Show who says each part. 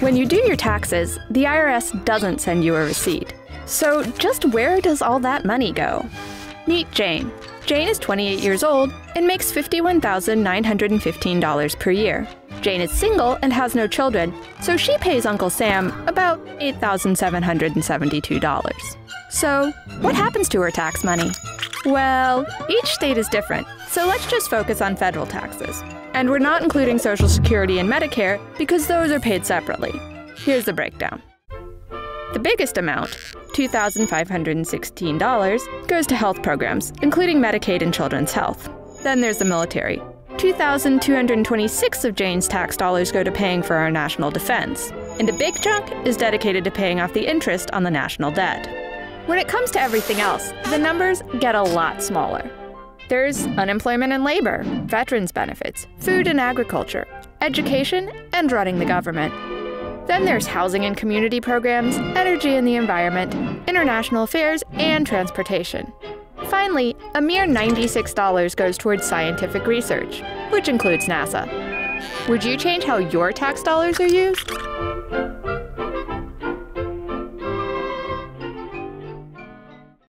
Speaker 1: When you do your taxes, the IRS doesn't send you a receipt. So, just where does all that money go? Meet Jane. Jane is 28 years old and makes $51,915 per year. Jane is single and has no children, so she pays Uncle Sam about $8,772. So, what happens to her tax money? Well, each state is different, so let's just focus on federal taxes. And we're not including Social Security and Medicare because those are paid separately. Here's the breakdown. The biggest amount, $2,516, goes to health programs, including Medicaid and Children's Health. Then there's the military. 2,226 of Jane's tax dollars go to paying for our national defense, and a big chunk is dedicated to paying off the interest on the national debt. When it comes to everything else, the numbers get a lot smaller. There's unemployment and labor, veterans benefits, food and agriculture, education, and running the government. Then there's housing and community programs, energy and the environment, international affairs, and transportation. Finally, a mere $96 goes towards scientific research, which includes NASA. Would you change how your tax dollars are used?